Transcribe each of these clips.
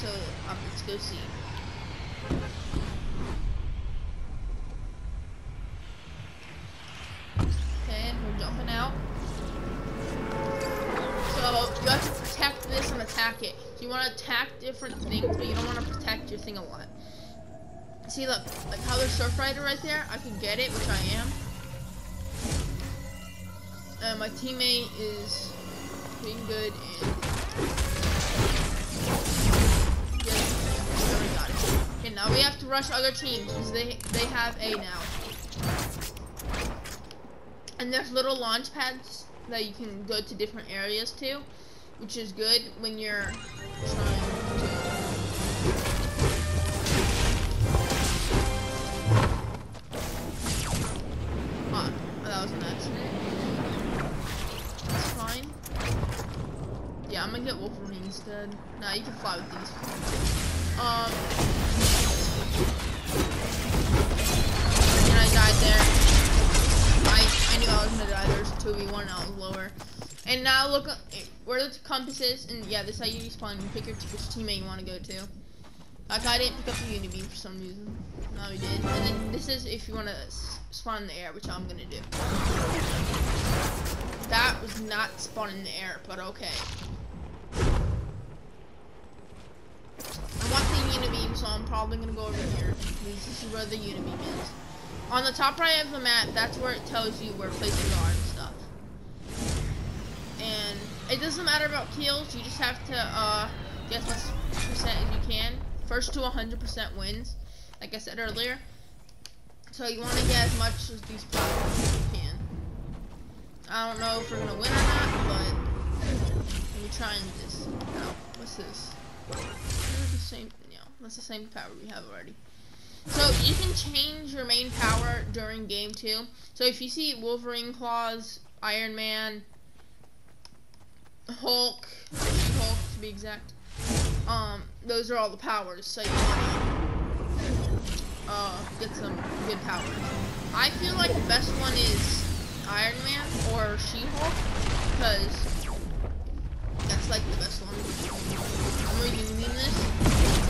So um, let's go see. Okay, we're jumping out. So you have to protect this and attack it. So you want to attack different things, but you don't want to protect your thing a lot. See, look, like how there's Surf Rider right there? I can get it, which I am. And my teammate is being good and. Okay, now we have to rush other teams because they they have A now. And there's little launch pads that you can go to different areas to, which is good when you're trying to Ah, that was an accident. That's fine. Yeah, I'm gonna get Wolverine instead. Nah, you can fly with these. Um. And I died there. I, I knew I was gonna die. There's 2v1 and I was lower. And now look where the compass is, and yeah, this is how you respawn. You pick your which teammate you want to go to. Like I didn't pick up the Unibeam for some reason. No, we did. And then this is if you want to spawn in the air, which I'm gonna do. That was not spawn in the air, but okay. I want the Unibeam, so I'm probably gonna go over here. This is where the Unibeam is. On the top right of the map, that's where it tells you where places are and stuff. And it doesn't matter about kills, you just have to uh, get as much percent as you can. First to 100% wins, like I said earlier. So you want to get as much as these platforms as you can. I don't know if we're gonna win or not, but let me try and just. Oh, what's this? They're the same. That's the same power we have already. So you can change your main power during game two. So if you see Wolverine claws, Iron Man, Hulk, Hulk to be exact, um, those are all the powers. So you uh, get some good powers. I feel like the best one is Iron Man or She-Hulk, because that's like the best one. I'm using this.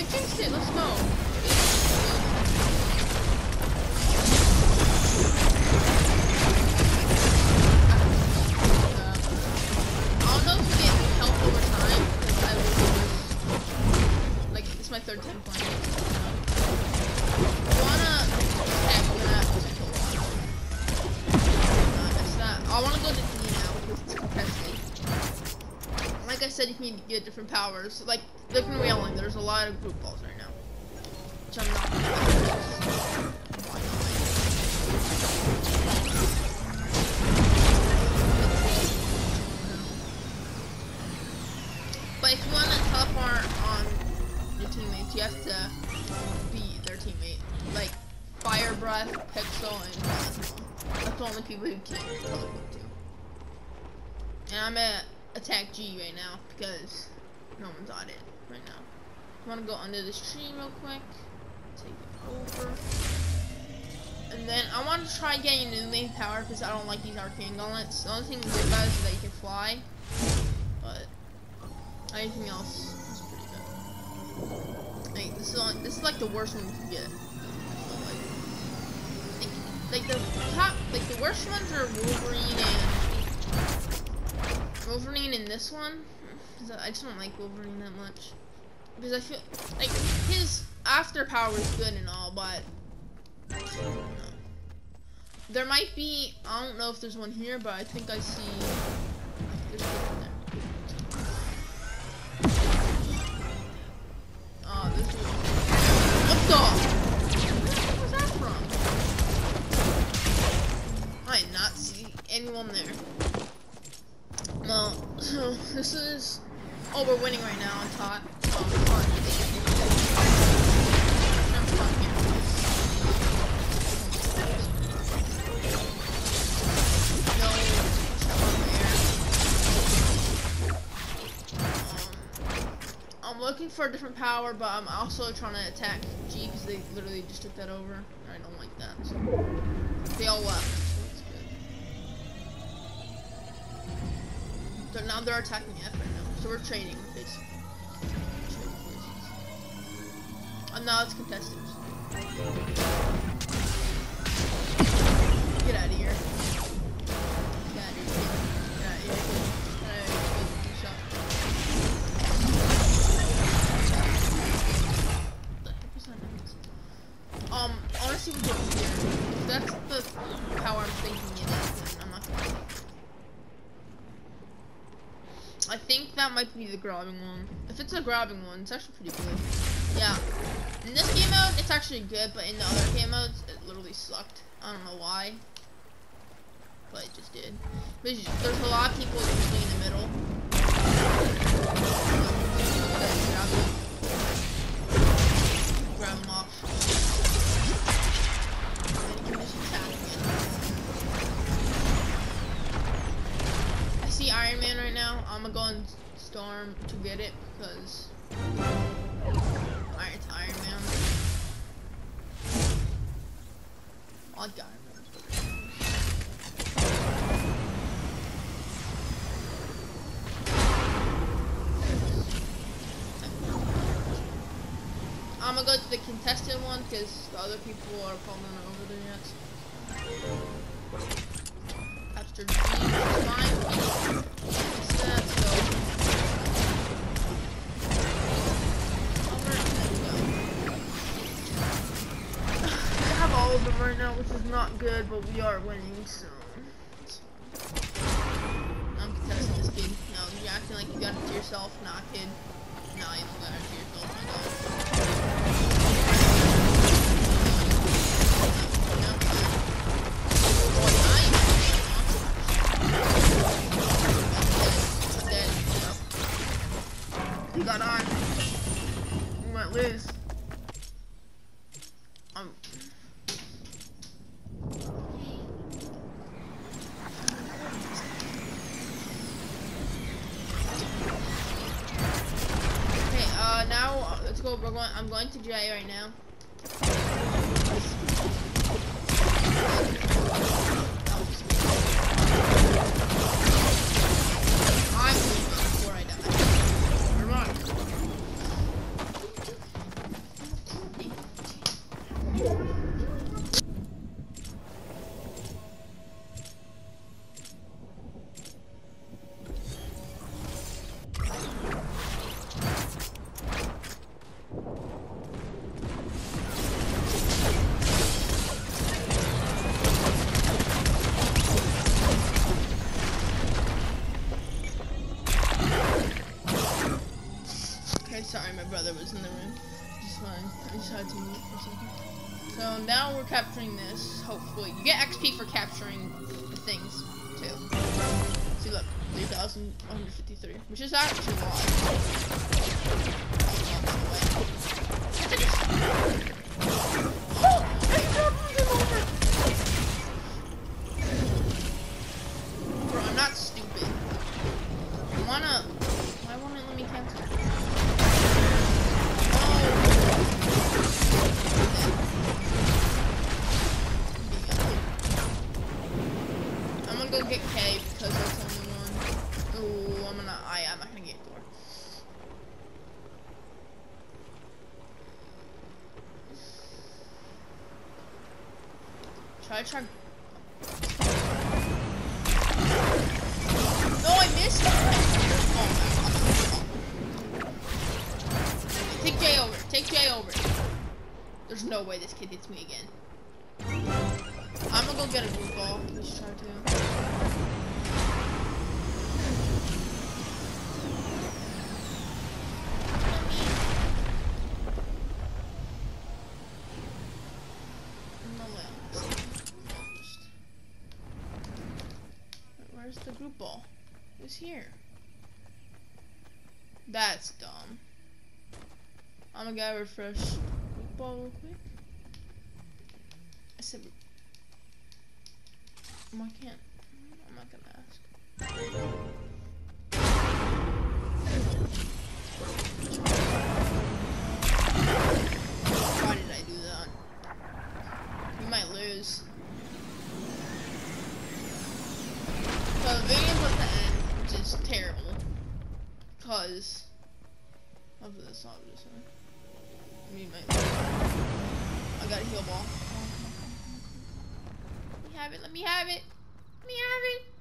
I jinxed it. Let's go. My third 10 point. You wanna attack that potential No, that's not. I wanna go to D now. Like I said, you can get different powers. Like, look in there's a lot of group balls right now. Which I'm not? But if you want to teleport on your teammates, you have to be their teammate. Like Fire Breath, Pixel, and Plasma. That's the only people who can teleport to. And I'm at attack G right now because no one's on it right now. I want to go under this tree real quick. Take it over. And then I want to try getting a new main power because I don't like these arcane gauntlets. The only thing good about it is that you can fly. But anything else is pretty good. Like this is on, this is like the worst one you can get. Like, like the top, like the worst ones are Wolverine and Wolverine and this one. I just don't like Wolverine that much because I feel like his after power is good and all, but there might be. I don't know if there's one here, but I think I see. There's one there. Oh, this is. What the? Where was that from? I did not see anyone there. Well, so this is Oh, we're winning right now on top. Looking for a different power, but I'm also trying to attack G because they literally just took that over. I don't like that. So they all left. So now they're attacking F right now. So we're trading basically. Trading. And uh, now it's contestants. I think that might be the grabbing one. If it's a grabbing one, it's actually pretty good. Yeah. In this game mode, it's actually good, but in the other game modes, it literally sucked. I don't know why. But it just did. There's a lot of people usually in the middle. Storm to get it because Iron's Iron Man. I got I'm gonna go to the contestant one because the other people are probably not over there yet. Capture G, fine. Them right now, which is not good, but we are winning, so. I'm contesting this kid. No, you're acting like you got it to yourself. Nah, kid. Nah, you don't got it to yourself, my. Got on. You might lose. Um. Okay, uh, now uh, let's go. We're going. I'm going to J right now. Was in the room. Fine. I just had to for a second. So now we're capturing this, hopefully. You get XP for capturing the things, too. See, look, 3,153, which is actually a lot. Try try. No, I missed. Oh, Take J over. Take J over. There's no way this kid hits me again. I'm gonna go get a blue ball. Let's try to. No way. I'm just- Wait, Where's the group ball? It's here. That's dumb. I'm gonna refresh quick ball real quick. I said, oh, I can't. I'm not gonna ask. Why did I do that? We might lose. Which is terrible. Because of. I mean, my, I got a heal ball. Let me have it, let me have it. Let me have it.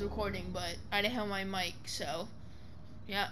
Recording, but I didn't have my mic, so yeah.